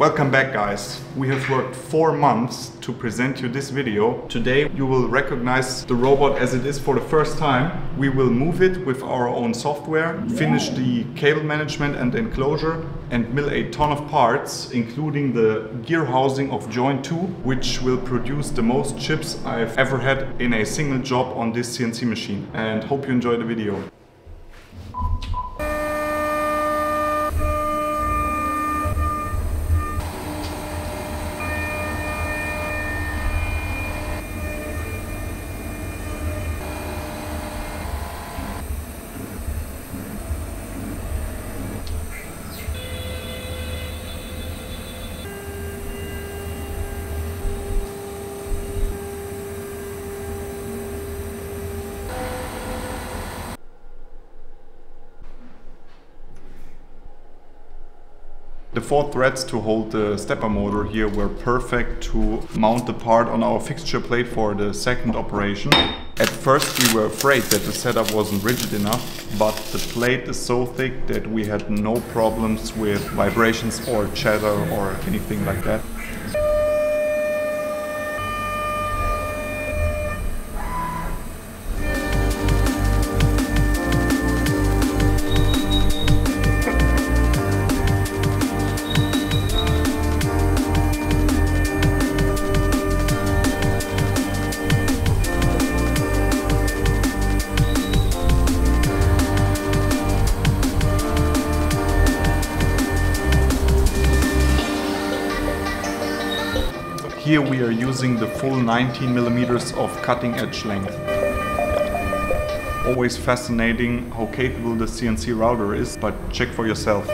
Welcome back guys. We have worked four months to present you this video. Today you will recognize the robot as it is for the first time. We will move it with our own software, finish the cable management and enclosure and mill a ton of parts, including the gear housing of Joint 2, which will produce the most chips I've ever had in a single job on this CNC machine. And hope you enjoy the video. The four threads to hold the stepper motor here were perfect to mount the part on our fixture plate for the second operation. At first we were afraid that the setup wasn't rigid enough, but the plate is so thick that we had no problems with vibrations or chatter or anything like that. Here we are using the full 19 millimeters of cutting edge length. Always fascinating how capable the CNC router is, but check for yourself.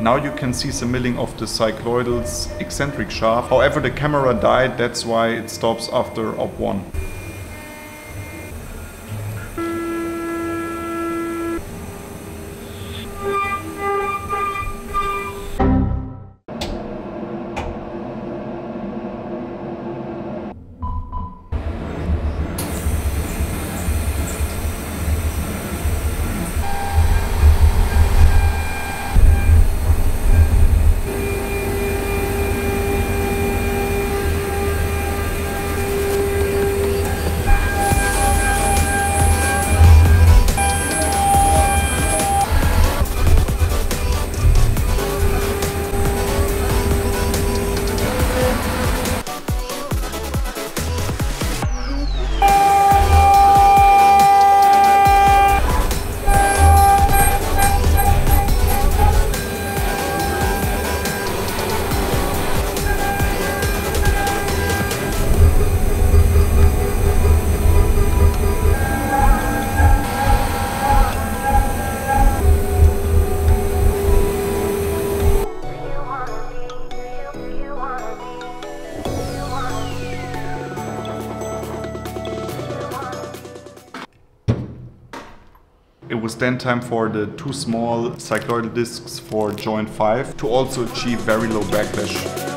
Now you can see some milling of the cycloidal's eccentric shaft. However, the camera died, that's why it stops after op 1. It was then time for the two small cycloidal discs for joint 5 to also achieve very low backlash.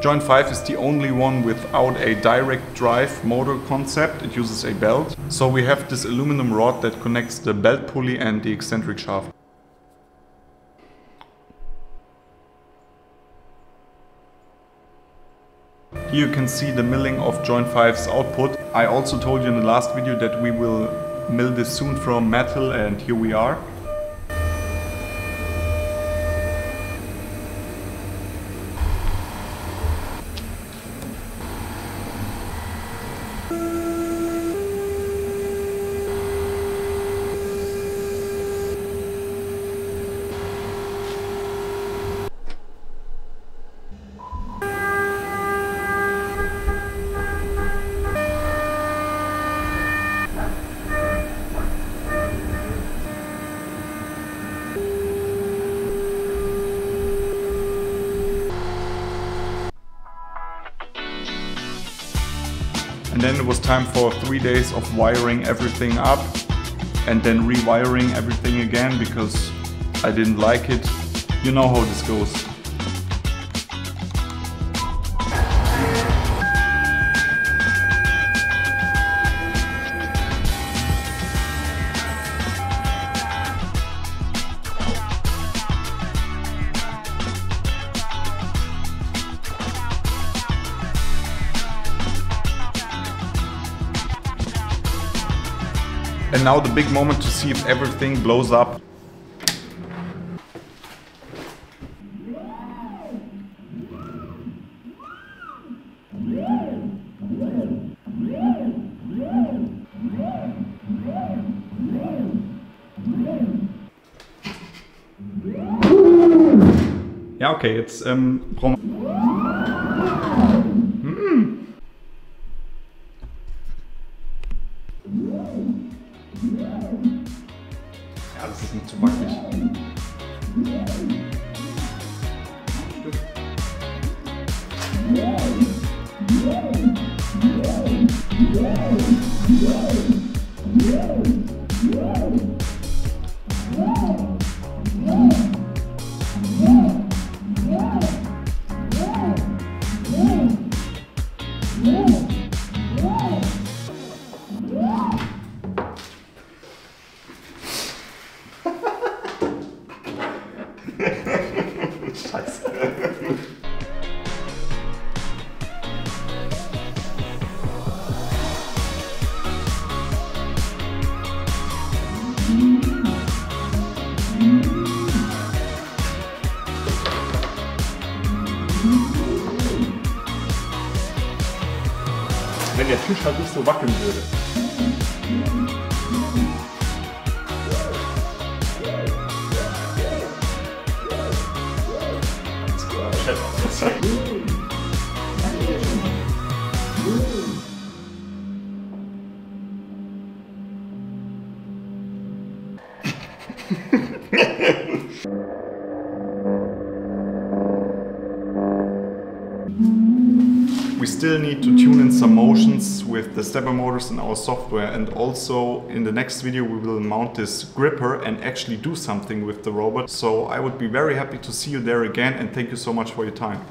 Joint 5 is the only one without a direct drive motor concept. It uses a belt. So we have this aluminum rod that connects the belt pulley and the eccentric shaft. Here you can see the milling of Joint 5's output. I also told you in the last video that we will mill this soon from metal and here we are. Then it was time for three days of wiring everything up and then rewiring everything again because I didn't like it. You know how this goes. And now the big moment to see if everything blows up. Ja, okay, wir... Tisch halt nicht so wackeln würde. We still need to tune in some motions with the stepper motors in our software and also in the next video we will mount this gripper and actually do something with the robot. So I would be very happy to see you there again and thank you so much for your time.